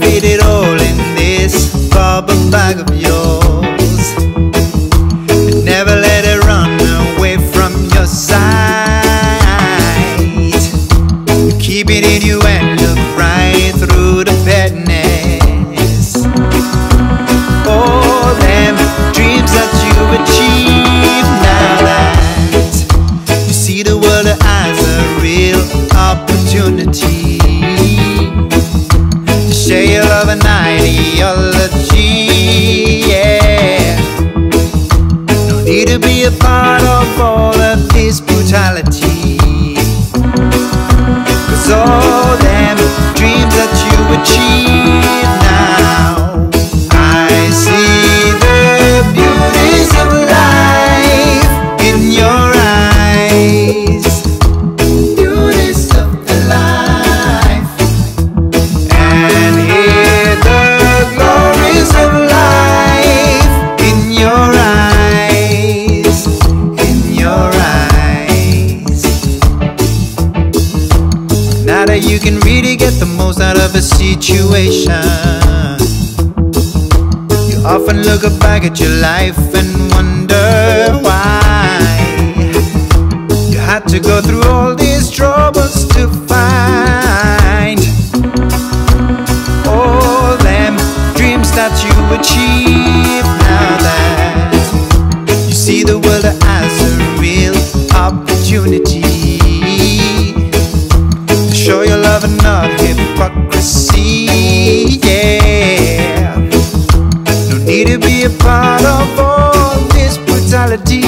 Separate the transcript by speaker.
Speaker 1: fit it all in this carbon bag of yours. Your love ideology. Yeah, no need to be a part of all of this brutality. Cause all them dreams that you achieve you can really get the most out of a situation. You often look back at your life and wonder why. You had to go through all these troubles to find all them dreams that you achieve now that you see the world as a real opportunity brutality.